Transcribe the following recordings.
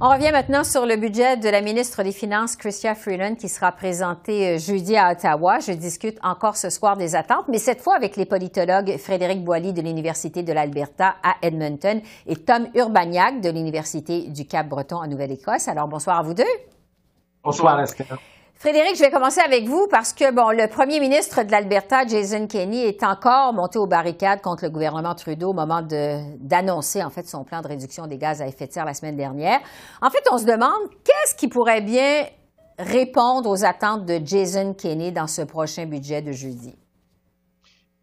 On revient maintenant sur le budget de la ministre des Finances, Chrystia Freeland, qui sera présenté euh, jeudi à Ottawa. Je discute encore ce soir des attentes, mais cette fois avec les politologues Frédéric Boilly de l'Université de l'Alberta à Edmonton et Tom Urbaniak de l'Université du Cap-Breton en Nouvelle-Écosse. Alors, bonsoir à vous deux. Bonsoir, Esther. Frédéric, je vais commencer avec vous parce que, bon, le premier ministre de l'Alberta, Jason Kenney, est encore monté aux barricades contre le gouvernement Trudeau au moment d'annoncer, en fait, son plan de réduction des gaz à effet de serre la semaine dernière. En fait, on se demande qu'est-ce qui pourrait bien répondre aux attentes de Jason Kenney dans ce prochain budget de jeudi?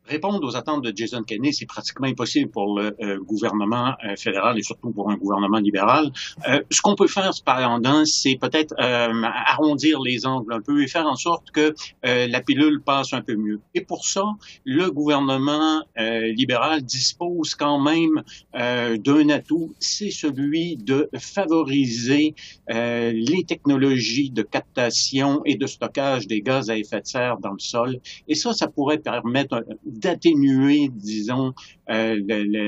Répondre aux attentes de Jason Kenney, c'est pratiquement impossible pour le euh, gouvernement euh, fédéral et surtout pour un gouvernement libéral. Euh, ce qu'on peut faire, cependant, c'est peut-être arrondir les angles un peu et faire en sorte que la pilule passe un peu mieux. Et pour ça, le gouvernement libéral dispose quand même d'un atout, c'est celui de favoriser les technologies de captation et de stockage des gaz à effet de serre dans le sol. Et ça, ça pourrait permettre d'atténuer, disons, euh,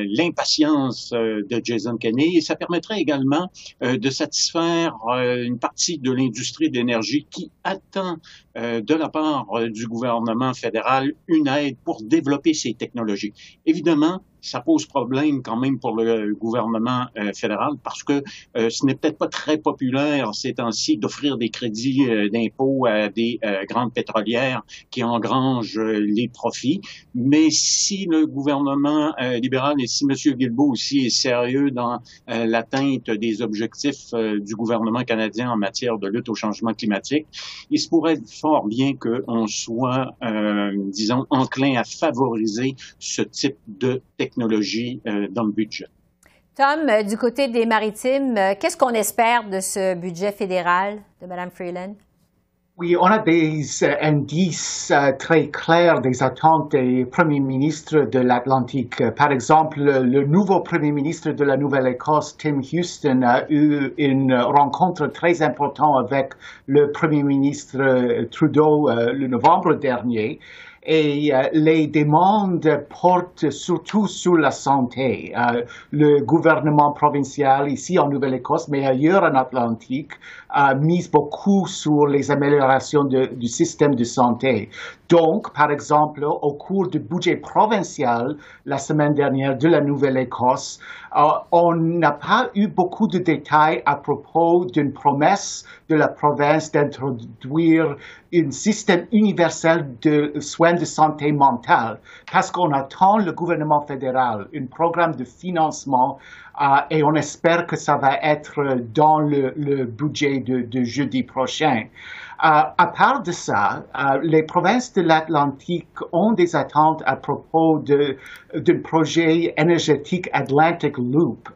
l'impatience euh, de Jason Kenney et ça permettrait également euh, de satisfaire une partie de l'industrie d'énergie qui attend de la part du gouvernement fédéral une aide pour développer ces technologies. Évidemment, ça pose problème quand même pour le gouvernement euh, fédéral parce que euh, ce n'est peut-être pas très populaire ces temps-ci d'offrir des crédits euh, d'impôt à des grandes pétrolières qui engrangent les profits. Mais si le gouvernement libéral et si M. Guilbeault aussi est sérieux dans l'atteinte des objectifs du gouvernement canadien en matière de lutte au changement climatique, il se pourrait fort bien qu'on soit, disons, enclin à favoriser ce type de technologie technologie euh, dans le budget. Tom, euh, du côté des maritimes, euh, qu'est-ce qu'on espère de ce budget fédéral de Mme Freeland? Oui, on a des indices très clairs des attentes des premiers ministres de l'Atlantique. Par exemple, le, nouveau premier ministre de la Nouvelle-Écosse, Tim Houston, a eu une rencontre très importante avec le premier ministre Trudeau le novembre dernier et euh, les demandes portent surtout sur la santé. Euh, le gouvernement provincial ici en Nouvelle-Écosse, mais ailleurs en Atlantique, a mis beaucoup sur les améliorations du système de santé. Donc, par exemple, au cours du budget provincial la semaine dernière de la Nouvelle-Écosse, euh, on n'a pas eu beaucoup de détails à propos d'une promesse de la province d'introduire un système universel de soins de santé mentale, parce qu'on attend le gouvernement fédéral, un programme de financement, euh, et on espère que ça va être dans le, budget de jeudi prochain. Euh, à part de ça, euh, les provinces de l'Atlantique ont des attentes à propos d'un projet énergétique Atlantic Loop.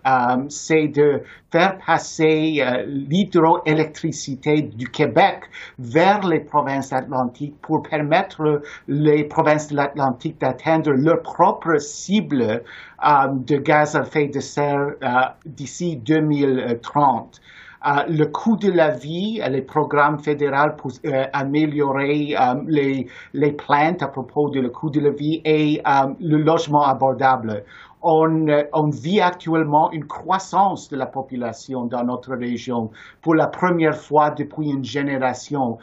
C'est de faire passer l'hydroélectricité du Québec vers les provinces atlantiques pour permettre les provinces de l'Atlantique d'atteindre leur propre cible de gaz à effet de serre d'ici 2030. Euh, le coût de la vie, les programmes fédéraux pour euh, améliorer euh, les, plaintes à propos le coût de la vie et le logement abordable. On, on, vit actuellement une croissance de la population dans notre région pour la première fois depuis une génération,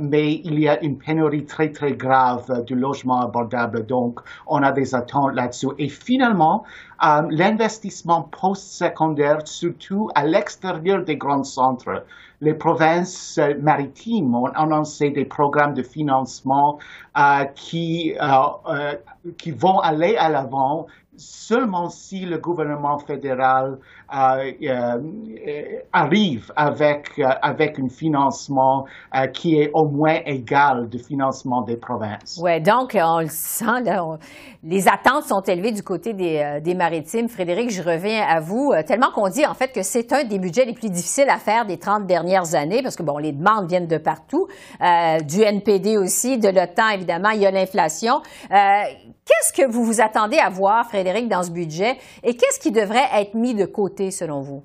mais il y a une pénurie très très grave de logements abordables, donc on a des attentes là-dessus. Et finalement, euh, l'investissement post-secondaire, surtout à l'extérieur des grands centres. Les provinces euh, maritimes ont annoncé des programmes de financement euh, qui, qui vont aller à l'avant seulement si le gouvernement fédéral arrive avec, euh, avec un financement qui est au moins égal du financement des provinces. Oui, donc on le sent, les attentes sont élevées du côté des, des, maritimes. Frédéric, je reviens à vous, tellement qu'on dit en fait que c'est un des budgets les plus difficiles à faire des 30 dernières années, parce que bon, les demandes viennent de partout, du NPD aussi, de l'OTAN évidemment, il y a l'inflation. Qu'est-ce que vous vous attendez à voir, Frédéric, dans ce budget, et qu'est-ce qui devrait être mis de côté selon vous?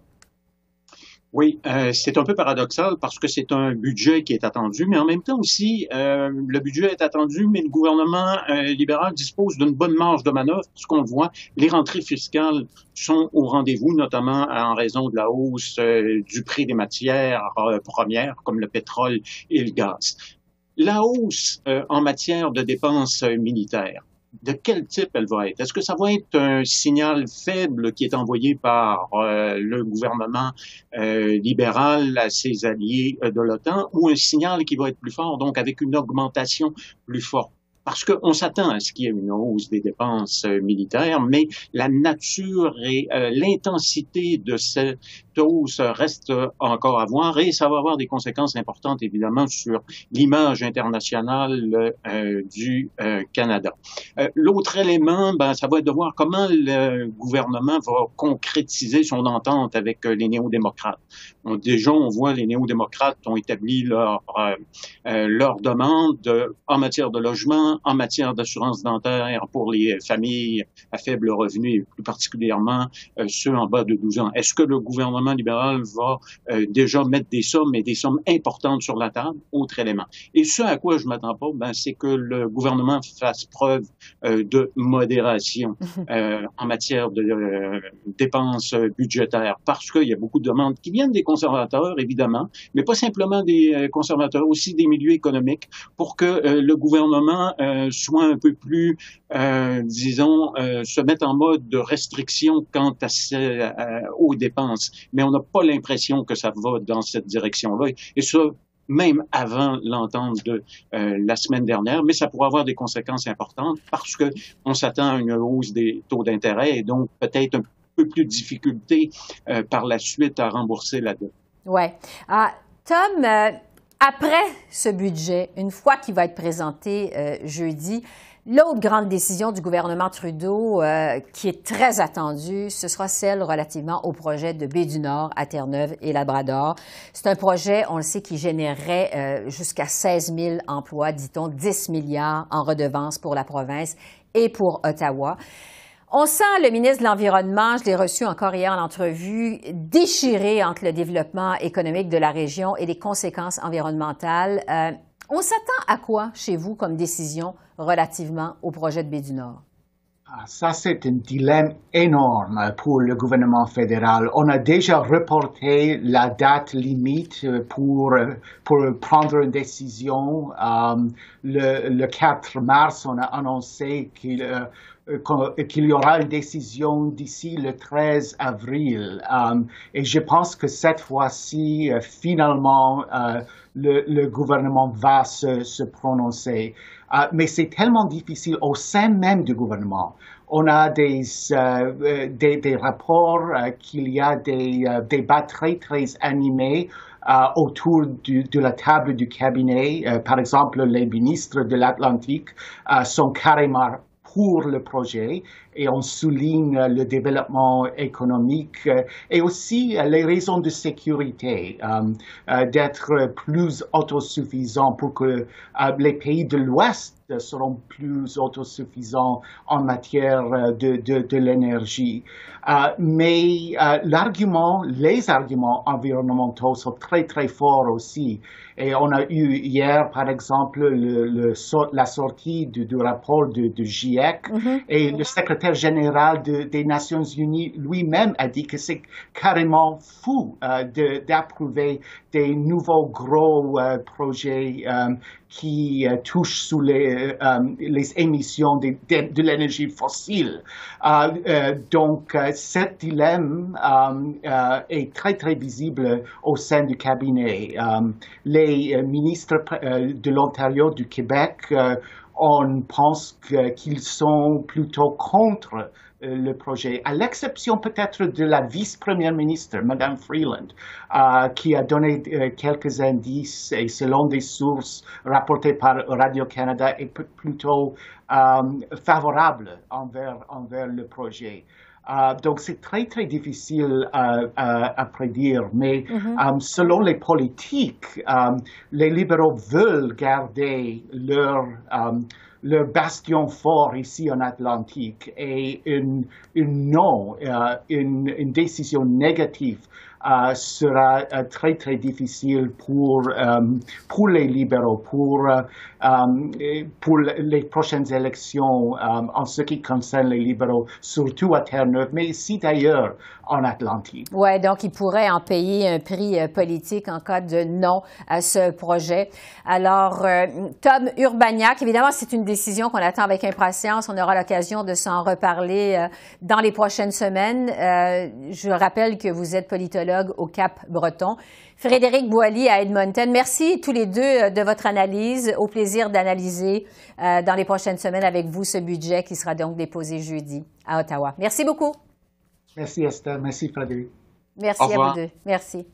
Oui, euh, c'est un peu paradoxal parce que c'est un budget qui est attendu, mais en même temps aussi, euh, le budget est attendu, mais le gouvernement euh, libéral dispose d'une bonne marge de manœuvre. Ce qu'on voit, les rentrées fiscales sont au rendez-vous, notamment en raison de la hausse du prix des matières premières, comme le pétrole et le gaz. La hausse en matière de dépenses militaires de quel type elle va être? Est-ce que ça va être un signal faible qui est envoyé par euh, le gouvernement euh, libéral à ses alliés euh, de l'OTAN ou un signal qui va être plus fort, donc avec une augmentation plus forte? parce qu'on s'attend à ce qu'il y ait une hausse des dépenses militaires, mais la nature et l'intensité de cette hausse reste encore à voir et ça va avoir des conséquences importantes évidemment sur l'image internationale euh, du euh, Canada. Euh, l'autre élément, ben, ça va être de voir comment le gouvernement va concrétiser son entente avec les néo-démocrates. déjà, on voit les néo-démocrates ont établi leur, leur demande en matière de logement, en matière d'assurance dentaire pour les familles à faible revenu et plus particulièrement ceux en bas de 12 ans. Est-ce que le gouvernement libéral va euh, déjà mettre des sommes, et des sommes importantes sur la table, autre élément. Et ce à quoi je m'attends pas, ben, c'est que le gouvernement fasse preuve euh, de modération euh, en matière de dépenses budgétaires, parce qu'il y a beaucoup de demandes qui viennent des conservateurs, évidemment, mais pas simplement des conservateurs, aussi des milieux économiques, pour que le gouvernement soit un peu plus, disons, se mette en mode de restriction quant à, aux dépenses mais on n'a pas l'impression que ça va dans cette direction-là. Et ça, même avant l'entente de euh, la semaine dernière, mais ça pourrait avoir des conséquences importantes parce que on s'attend à une hausse des taux d'intérêt et donc peut-être un peu plus de difficulté euh, par la suite à rembourser la dette. Ouais. Ah, Tom, euh, après ce budget, une fois qu'il va être présenté jeudi, L'autre grande décision du gouvernement Trudeau, euh, qui est très attendue, ce sera celle relativement au projet de Baie du Nord à Terre-Neuve et Labrador. C'est un projet, on le sait, qui générerait euh, jusqu'à 16 000 emplois, dit-on, 10 milliards en redevances pour la province et pour Ottawa. On sent le ministre de l'Environnement, je l'ai reçu encore hier en entrevue, déchiré entre le développement économique de la région et les conséquences environnementales. Euh, on s'attend à quoi chez vous comme décision relativement au projet de Baie du Nord? Ah, ça, c'est un dilemme énorme pour le gouvernement fédéral. On a déjà reporté la date limite pour, pour prendre une décision. Euh, le, le, 4 mars, on a annoncé qu'il euh, qu'il y aura une décision d'ici le 13 avril. Euh, et je pense que cette fois-ci, finalement, le, gouvernement va se prononcer. Uh, mais c'est tellement difficile au sein même du gouvernement. On a des, uh, des, des, rapports qu'il y a des débats très, très animés autour de la table du cabinet. par exemple, les ministres de l'Atlantique sont carrément pour le projet et on souligne le développement économique et aussi les raisons de sécurité, euh, euh, d'être plus autosuffisant pour que euh, les pays de l'Ouest seront plus autosuffisants en matière de, de, de l'énergie. mais l'argument, les arguments environnementaux sont très très forts aussi. Et on a eu hier, par exemple, le, la sortie du, du rapport du, GIEC mm-hmm. et le secrétaire général des Nations Unies lui-même a dit que c'est carrément fou euh, d'approuver des nouveaux gros euh, projets euh, qui touchent sous les, les émissions de, de, l'énergie fossile. donc, ce dilemme est très, très visible au sein du cabinet. les ministres de l'Ontario, du Québec, on pense qu'ils sont plutôt contre euh, le projet, à l'exception peut-être de la vice-première ministre, Madame Freeland, euh, qui a donné euh, quelques indices et selon des sources rapportées par Radio-Canada est plutôt favorable envers, envers le projet. Donc c'est très très difficile à prédire, mais mm-hmm. selon les politiques, les libéraux veulent garder leur le bastion fort ici en Atlantique et une, une non, euh, une, une, décision négative sera très, très difficile pour, pour les libéraux, pour, pour les prochaines élections en ce qui concerne les libéraux, surtout à Terre-Neuve, mais aussi d'ailleurs en Atlantique. Oui, donc ils pourraient en payer un prix politique en cas de non à ce projet. Alors, Tom Urbaniak, évidemment, c'est une décision qu'on attend avec impatience. On aura l'occasion de s'en reparler euh, dans les prochaines semaines. Euh, je rappelle que vous êtes politologue au Cap Breton. Frédéric Boily à Edmonton. Merci tous les deux euh, de votre analyse. Au plaisir d'analyser dans les prochaines semaines avec vous ce budget qui sera donc déposé jeudi à Ottawa. Merci beaucoup. Merci Esther. Merci Frédéric. Merci à vous deux. Merci.